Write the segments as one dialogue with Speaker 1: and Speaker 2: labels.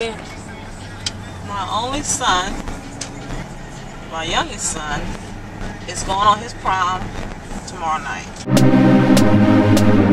Speaker 1: My only son, my youngest son, is going on his prom tomorrow night.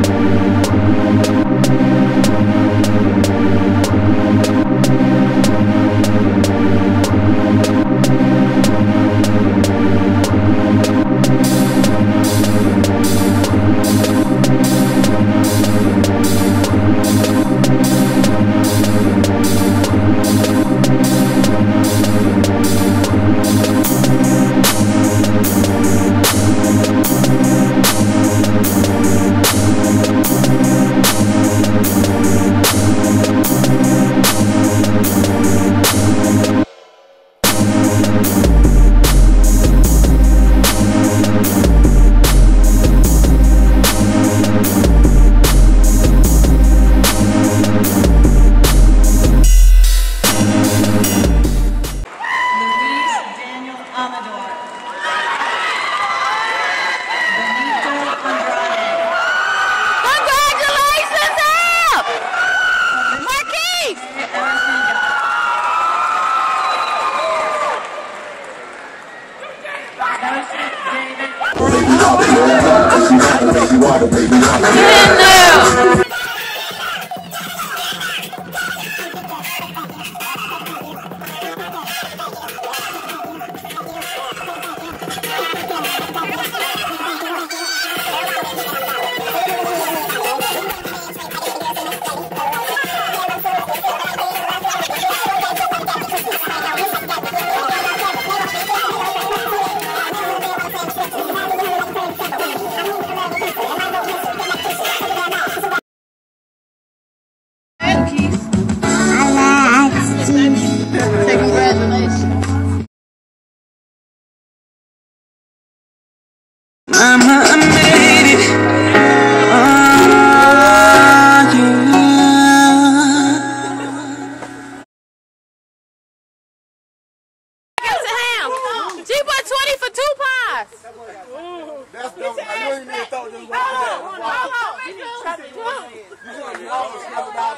Speaker 2: Say congratulations.
Speaker 3: Mama, I made it. Oh,
Speaker 2: to ham. 20 for two pies.
Speaker 4: That's. I you need to thought this was
Speaker 2: Hold on. Hold on.